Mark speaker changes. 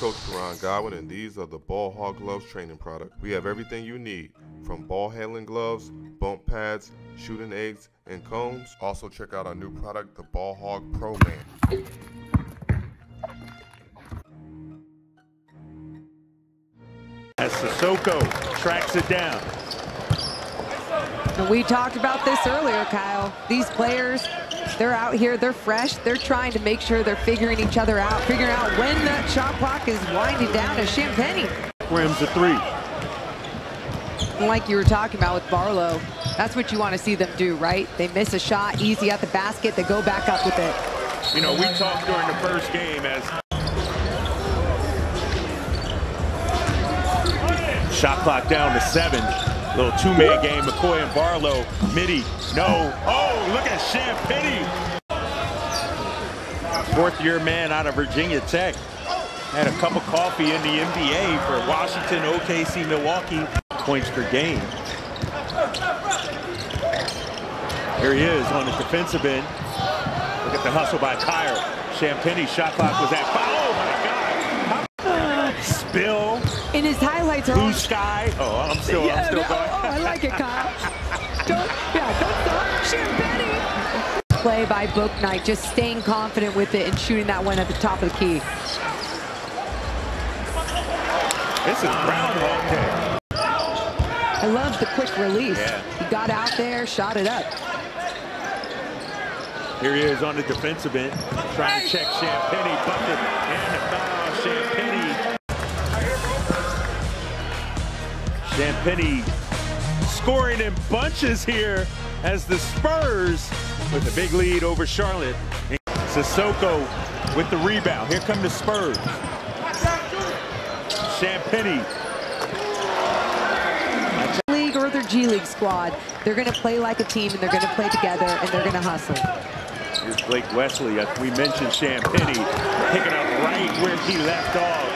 Speaker 1: Coach Karan Godwin, and these are the Ball Hog Gloves training product. We have everything you need, from ball handling gloves, bump pads, shooting eggs, and cones. Also check out our new product, the Ball Hog Pro Man.
Speaker 2: As Cissoko tracks it down.
Speaker 3: We talked about this earlier, Kyle. These players, they're out here, they're fresh. They're trying to make sure they're figuring each other out, figuring out when that shot clock is winding down to Champagnie.
Speaker 2: Rims a three.
Speaker 3: Like you were talking about with Barlow, that's what you want to see them do, right? They miss a shot, easy at the basket, they go back up with it.
Speaker 2: You know, we talked during the first game as shot clock down to seven. Little two-man game, McCoy and Barlow. Mitty, no. Oh, look at Champagnie. Fourth-year man out of Virginia Tech. Had a cup of coffee in the NBA for Washington, OKC, Milwaukee. Points per game. Here he is on the defensive end. Look at the hustle by Kyer. Champagnie shot clock was at five. Oh my God. Spill.
Speaker 3: And his highlights are
Speaker 2: Blue sky. Oh, I'm still,
Speaker 3: yeah,
Speaker 2: I'm still
Speaker 3: no,
Speaker 2: going.
Speaker 3: Oh, I like it, Kyle. don't, yeah, don't stop. Champagnie. Play by Book Knight, just staying confident with it and shooting that one at the top of the key.
Speaker 2: This is Groundhog Day.
Speaker 3: I love the quick release.
Speaker 2: Yeah.
Speaker 3: He got out there, shot it up.
Speaker 2: Here he is on the defensive end, trying to check Champagnie, bucket, and oh, the foul. Champagnie. Champagnie scoring in bunches here as the Spurs with a big lead over Charlotte. Cissoko with the rebound. Here come the Spurs. Champagnie
Speaker 3: League or their G League squad, they're going to play like a team and they're going to play together and they're going to hustle.
Speaker 2: Here's Blake Wesley. We mentioned Champagnie picking up right where he left off.